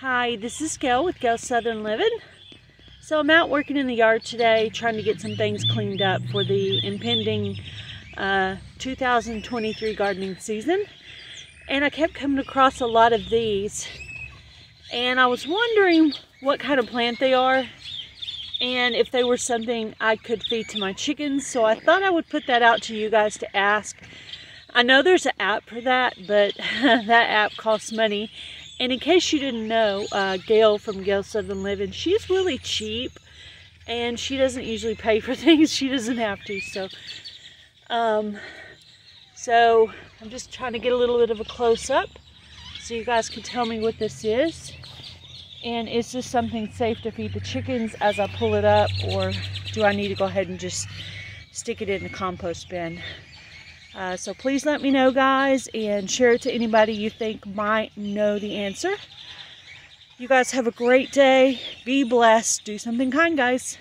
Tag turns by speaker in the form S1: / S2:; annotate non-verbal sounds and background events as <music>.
S1: Hi, this is Gail with Gail's Southern Living. So I'm out working in the yard today trying to get some things cleaned up for the impending uh, 2023 gardening season. And I kept coming across a lot of these. And I was wondering what kind of plant they are and if they were something I could feed to my chickens. So I thought I would put that out to you guys to ask. I know there's an app for that, but <laughs> that app costs money and in case you didn't know, uh, Gail from Gail's Southern Living, she's really cheap and she doesn't usually pay for <laughs> things she doesn't have to. So, um, so I'm just trying to get a little bit of a close up so you guys can tell me what this is. And is this something safe to feed the chickens as I pull it up or do I need to go ahead and just stick it in the compost bin? Uh, so please let me know, guys, and share it to anybody you think might know the answer. You guys have a great day. Be blessed. Do something kind, guys.